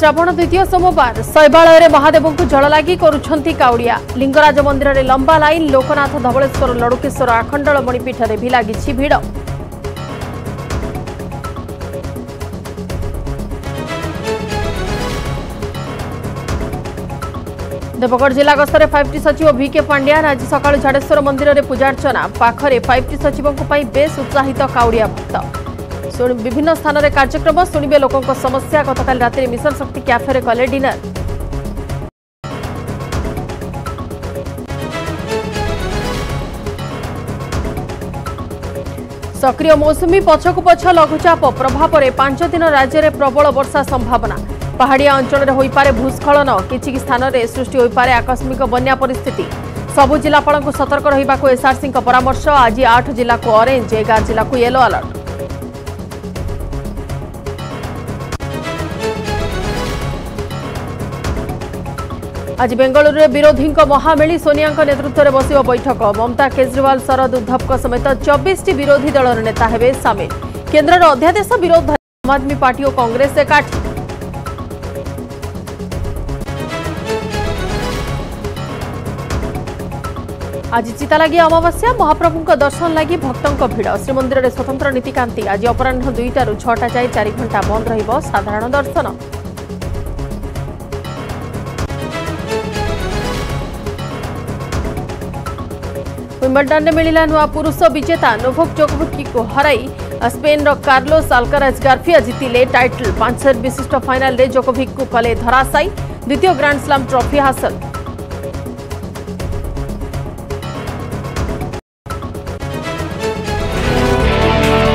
ଶ୍ରାବଣ ଦ୍ୱିତୀୟ ସୋମବାର ଶୈବାଳୟରେ ମହାଦେବଙ୍କୁ ଜଳ ଲାଗି କରୁଛନ୍ତି କାଉଡ଼ିଆ। ଲିଙ୍ଗରାଜ ମନ୍ଦିରରେ ଲମ୍ବା ଲାଇନ୍ ଲୋକନାଥ ଧବଳେଶ୍ୱର ଲଡ଼ୁକେଶ୍ୱର ଆଖଣ୍ଡଳମଣି ପୀଠରେ ବି ଲାଗିଛି ଭିଡ଼। ଦେବଗଡ଼ ଜିଲ୍ଲା ଗସ୍ତରେ ଫାଇଭ୍ ଟି ସଚିବ ଭିକେ ପାଣ୍ଡିଆନ୍ ଆଜି ସକାଳୁ ଝାଡ଼େଶ୍ୱର ମନ୍ଦିରରେ ପୂଜାର୍ଚ୍ଚନା। ପାଖରେ ଫାଇଭ୍ ଟି ସଚିବଙ୍କ ପାଇଁ ବେଶ୍ ଉତ୍ସାହିତ କାଉଡ଼ିଆ ଭକ୍ତ। ବିଭିନ୍ନ ସ୍ଥାନରେ କାର୍ଯ୍ୟକ୍ରମ ଶୁଣିବେ ଲୋକଙ୍କ ସମସ୍ୟା। ଗତକାଲି ରାତିରେ ମିଶନ ଶକ୍ତି କ୍ୟାଫେରେ କଲେ ଡିନର। ସକ୍ରିୟ ମୌସୁମୀ ପଛକୁ ପଛ ଲଘୁଚାପ। ପ୍ରଭାବରେ ପାଞ୍ଚ ଦିନ ରାଜ୍ୟରେ ପ୍ରବଳ ବର୍ଷା ସମ୍ଭାବନା। ପାହାଡ଼ିଆ ଅଞ୍ଚଳରେ ହୋଇପାରେ ଭୂସ୍ଖଳନ। କିଛି ସ୍ଥାନରେ ସୃଷ୍ଟି ହୋଇପାରେ ଆକସ୍ମିକ ବନ୍ୟା ପରିସ୍ଥିତି। ସବୁ ଜିଲ୍ଲାପାଳଙ୍କୁ ସତର୍କ ରହିବାକୁ ଏସ୍ଆର୍ସିଙ୍କ ପରାମର୍ଶ। ଆଜି ଆଠ ଜିଲ୍ଲାକୁ ଅରେଞ୍ଜ ଏଗାର ଜିଲ୍ଲାକୁ ୟେଲୋ ଆଲର୍ଟ। আজ বেঙ্গালুরুে বিরোধীঙ্ক মহামেলি সোনিয়াঙ্ক নেতৃত্বে বসিব বৈঠক মমতা কেজরিওয়াল শরদ উদ্ধবক সমেত চব্বিশটি বিরোধী দলর নেতা হবে সামিল কেন্দ্রর অধ্যাদেশ বিরোধ আম আদমি পার্টি ও কংগ্রেস একাঠি আজ চিতালাগি অমাবাস্যা মহাপ্রভুঙ্ দর্শন লাগি ভক্তঙ্ ভিড় শ্রীমন্দিরের স্বতন্ত্র নীতিকান্তি আজ অপরাহ দুইটার ছটা যায় চারি ঘণ্টা বন্ধ রহব সাধারণ দর্শন विम्बलडन मिलला नुआ पुरुष विजेता नोभोक जोकोविक को हर स्पेन कार्लोस अल्काराज गार्फिया जीतिले टाइटल पाँच सेट विशिष्ट फाइनाल जोकोविक को कले धराशायी द्वितीय ग्रांड स्लाम ट्रॉफी हासिल